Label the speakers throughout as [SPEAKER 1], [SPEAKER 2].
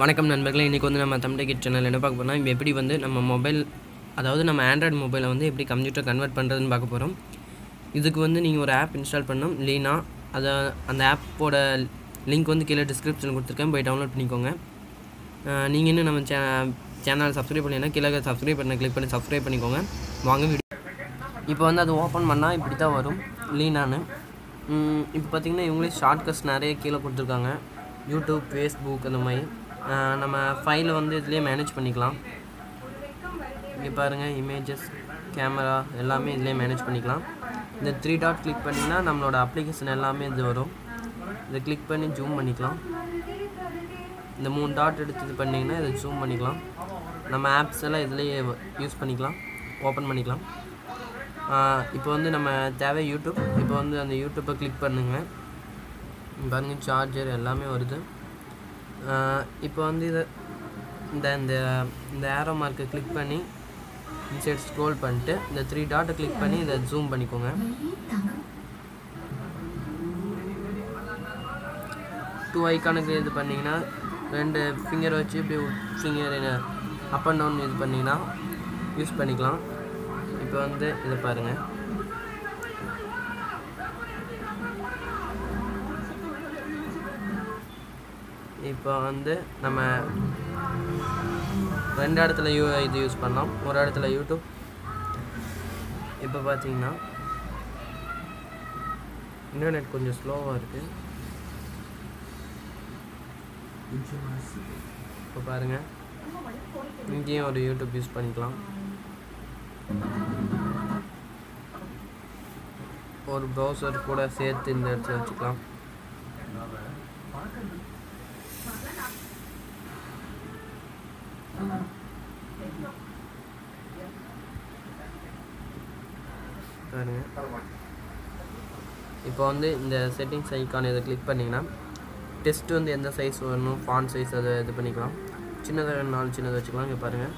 [SPEAKER 1] வணக்கம் நண்பர்களே இன்றைக்கி வந்து நம்ம தமிழ் கிட் சேனல் என்ன பார்க்க போனால் எப்படி வந்து நம்ம மொபைல் அதாவது நம்ம ஆண்ட்ராய்டு மொபைலை வந்து எப்படி கம்ப்யூட்டர் கன்வெர்ட் பண்ணுறதுன்னு பார்க்க போகிறோம் இதுக்கு வந்து நீங்கள் ஒரு ஆப் இன்ஸ்டால் பண்ணணும். லீனா அதை அந்த ஆப்போட லிங்க் வந்து கீழே டிஸ்கிரிப்ஷன் கொடுத்துருக்கேன். போய் டவுன்லோட் பண்ணிக்கோங்க. நீங்கள் இன்னும் நம்ம சே சேனல் சப்ஸ்கிரைப் பண்ணினா கீழே சப்ஸ்கிரைப் பண்ண கிளிக் பண்ணி சப்ஸ்கிரைப் பண்ணிக்கோங்க. வாங்க வீடியோ இப்போ வந்து அது ஓப்பன் பண்ணால் இப்படி தான் வரும் லீனான்னு இப்போ பார்த்தீங்கன்னா இவங்களே ஷார்ட்கட்ஸ் நிறைய கீழே கொடுத்துருக்காங்க. யூடியூப் ஃபேஸ்புக் அந்த மாதிரி. நம்ம ஃபைலை வந்து இதுலேயே மேனேஜ் பண்ணிக்கலாம். இங்கே பாருங்கள் இமேஜஸ் கேமரா எல்லாமே இதுலேயே மேனேஜ் பண்ணிக்கலாம். இந்த த்ரீ டாட் கிளிக் பண்ணிங்கன்னா நம்மளோட அப்ளிகேஷன் எல்லாமே இது வரும். இதை கிளிக் பண்ணி ஜூம் பண்ணிக்கலாம். இந்த மூணு டாட் எடுத்து இது பண்ணிங்கன்னா இதை ஜூம் பண்ணிக்கலாம். நம்ம ஆப்ஸ் எல்லாம் இதுலேயே யூஸ் பண்ணிக்கலாம். ஓப்பன் பண்ணிக்கலாம். இப்போ வந்து நம்ம தேவை யூடியூப் இப்போ வந்து அந்த யூடியூப்பை கிளிக் பண்ணுங்கள் பாருங்கள் சார்ஜர் எல்லாமே வருது. இப்போ வந்து இதை இந்த இந்த இந்த ஏரோ மார்க்கை கிளிக் பண்ணி இன்சைட் ஸ்க்ரோல் பண்ணிட்டு இந்த த்ரீ டாட்டை கிளிக் பண்ணி இதை ஜூம் பண்ணிக்கோங்க. டூ ஐக்கானுக்கு இது பண்ணிங்கன்னா ரெண்டு ஃபிங்கர் வச்சு இப்படி ஃபிங்கர் அப் அண்ட் டவுன் இது பண்ணிங்கன்னா யூஸ் பண்ணிக்கலாம். இப்போ வந்து இதை பாருங்கள் இப்போ வந்து நம்ம ரெண்டு இடத்துல யூ இது யூஸ் பண்ணலாம். ஒரு இடத்துல யூடியூப். இப்போ பார்த்தீங்கன்னா இன்டர்நெட் கொஞ்சம் ஸ்லோவாக இருக்குது இப்போ பாருங்கள் இங்கேயும் ஒரு யூடியூப் யூஸ் பண்ணிக்கலாம். ஒரு ப்ரௌசர் கூட சேர்த்து இந்த இடத்துல வச்சுக்கலாம். பாருங்க. இப்போ வந்து இந்த செட்டிங்ஸ் ஐக்கான் இதை கிளிக் பண்ணிங்கன்னா டெஸ்ட் வந்து எந்த சைஸ் வேணும் ஃபான் சைஸ் அதை இது பண்ணிக்கலாம். சின்னதாக நாலு சின்னதாக வச்சுக்கலாம். இங்கே பாருங்கள்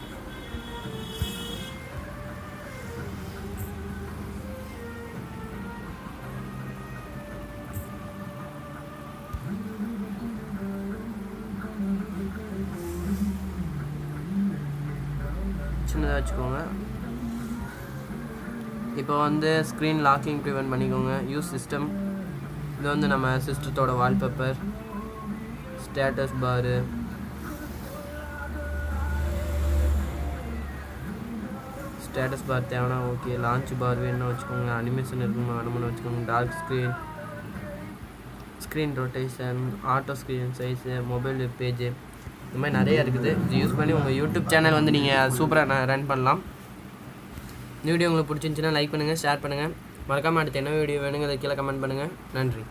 [SPEAKER 1] சின்னதாக வச்சுக்கோங்க இப்போ வந்து ஸ்க்ரீன் லாக்கிங் ப்ரிவென்ட் பண்ணிக்கோங்க யூஸ் சிஸ்டம் இது வந்து நம்ம சிஸ்டத்தோட wallpaper status bar status bar தேவைன்னா ஓகே லான்ச் பார் வேணும்னு வச்சுக்கோங்க அனிமேஷன் இருக்கணும் அனுமதி வச்சுக்கோங்க dark screen screen rotation auto screen size mobile page இந்த மாதிரி நிறைய இருக்குது. இது யூஸ் பண்ணி உங்கள் யூடியூப் சேனல் வந்து நீங்கள் சூப்பராக ரன் பண்ணலாம். இந்த வீடியோ உங்களுக்கு பிடிச்சிருந்துச்சின்னா லைக் பண்ணுங்கள் ஷேர் பண்ணுங்கள் மறக்காமல் அடுத்து என்ன வீடியோ வேணுங்கிறத கீழே கமெண்ட் பண்ணுங்கள் நன்றி.